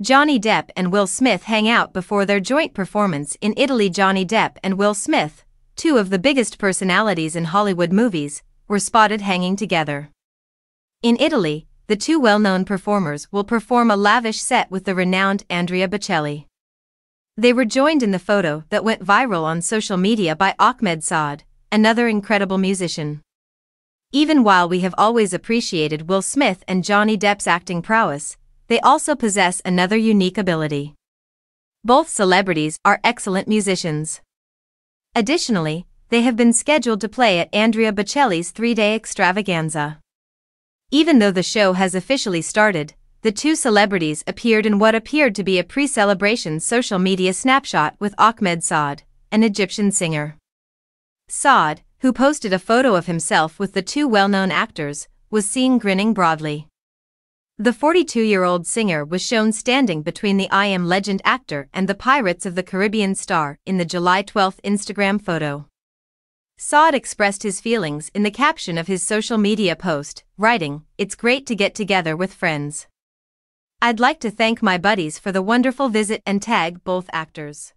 Johnny Depp and Will Smith hang out before their joint performance in Italy. Johnny Depp and Will Smith, two of the biggest personalities in Hollywood movies, were spotted hanging together. In Italy, the two well known performers will perform a lavish set with the renowned Andrea Bocelli. They were joined in the photo that went viral on social media by Ahmed Saad, another incredible musician. Even while we have always appreciated Will Smith and Johnny Depp's acting prowess, they also possess another unique ability. Both celebrities are excellent musicians. Additionally, they have been scheduled to play at Andrea Bocelli's three day extravaganza. Even though the show has officially started, the two celebrities appeared in what appeared to be a pre celebration social media snapshot with Ahmed Saad, an Egyptian singer. Saad, who posted a photo of himself with the two well known actors, was seen grinning broadly. The 42 year old singer was shown standing between the I Am Legend actor and the Pirates of the Caribbean star in the July 12 Instagram photo. Saad expressed his feelings in the caption of his social media post, writing, It's great to get together with friends. I'd like to thank my buddies for the wonderful visit and tag both actors.